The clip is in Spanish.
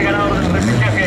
ganador del repechaje.